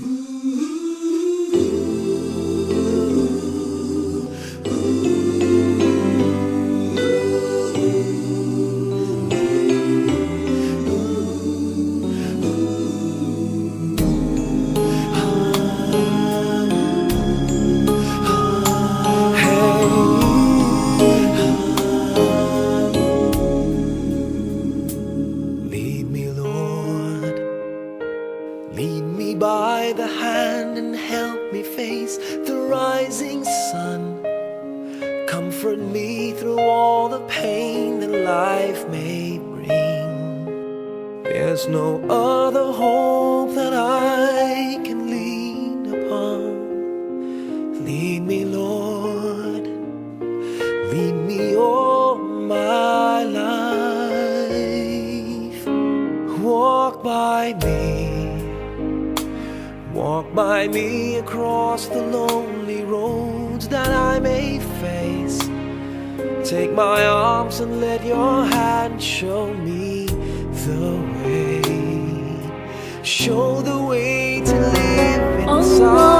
Lead Lead me by the hand and help me face the rising sun. Comfort me through all the pain that life may bring. There's no other hope that I can lean upon. Lead me, Lord. Lead me all my life. Walk by me. Walk by me across the lonely roads that I may face. Take my arms and let your hand show me the way. Show the way to live inside.